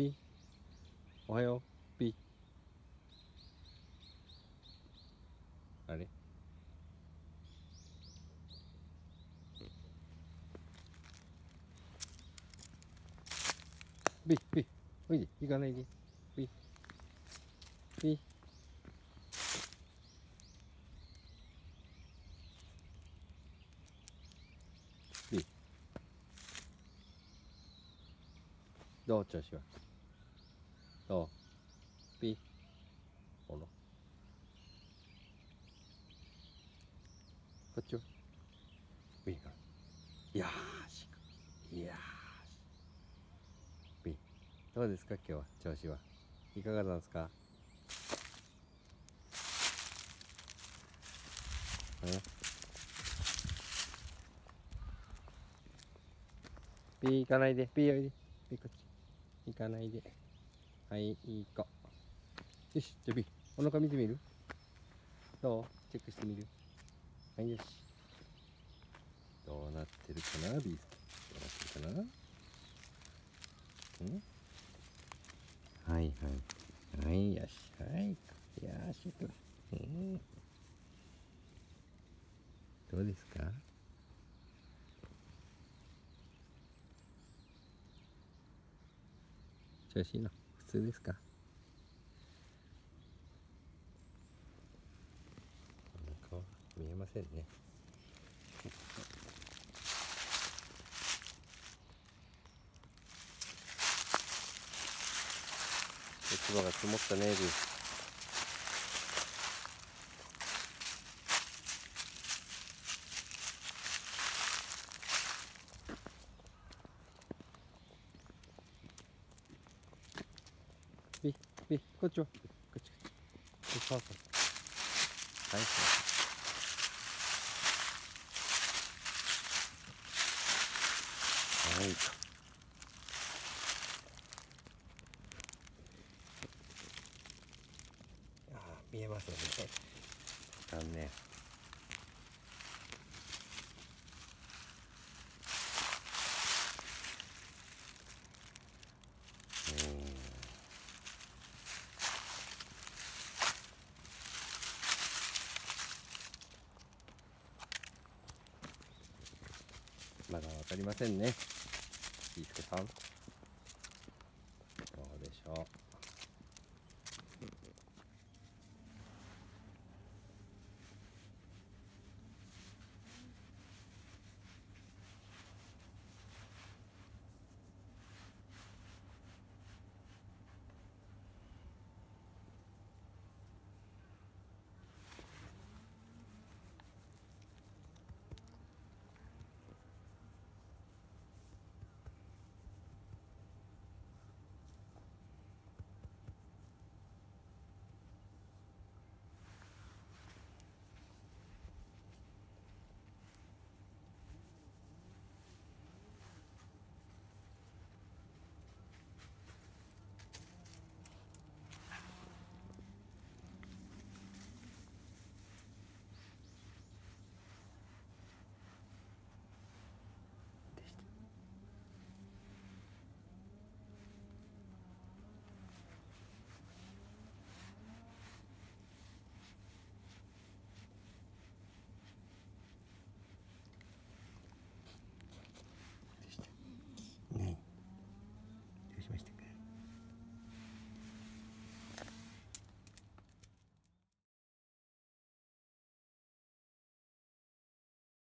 ピおはようピあれ？ピピおいで行かないで。ピピピどう調子は？どうピほらこっちピから。よし。よし。ピどうですか今日は調子は。いかがなんですか？え？ピー行かないで。ピーおいで。ピーこっち。行かないで。はいいい子よしじゃあピーお腹見てみる？どう？チェックしてみる？はいよし。どうなってるかな？ビースどうなってるかな？ん？はいはい。はいよしはい。よしうん。どうですか？調子いいの普通ですか。お腹は見えませんね。つばが積もったねビ。ービビこっちはこっちこっちそうそうはいはいはいああ見えますよね。だねまだ分かりませんね。ビースケさん。どうでしょう。